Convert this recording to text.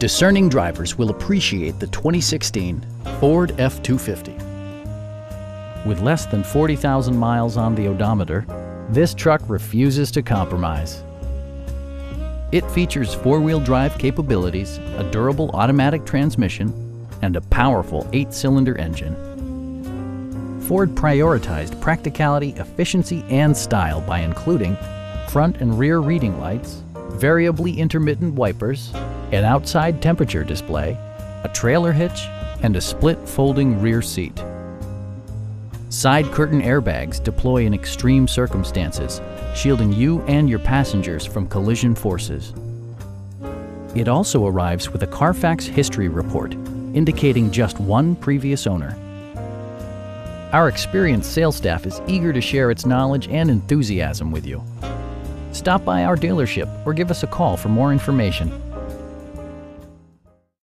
Discerning drivers will appreciate the 2016 Ford F-250. With less than 40,000 miles on the odometer, this truck refuses to compromise. It features four-wheel drive capabilities, a durable automatic transmission, and a powerful eight-cylinder engine. Ford prioritized practicality, efficiency, and style by including front and rear reading lights, variably intermittent wipers, an outside temperature display, a trailer hitch, and a split folding rear seat. Side curtain airbags deploy in extreme circumstances, shielding you and your passengers from collision forces. It also arrives with a Carfax history report, indicating just one previous owner. Our experienced sales staff is eager to share its knowledge and enthusiasm with you. Stop by our dealership or give us a call for more information.